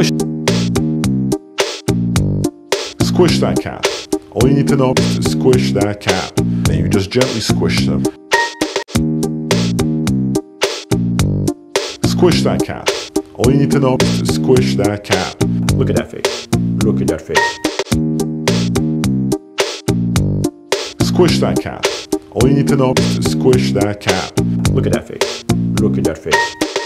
Squish. Squish that cat. All you need to know is to squish that cat. Then you just gently squish them. Squish that cat. All you need to know is to squish that cat. Look at that face. Look at that face. Squish that cat. All you need to know is to squish that cat. Look at that face. Look at that face.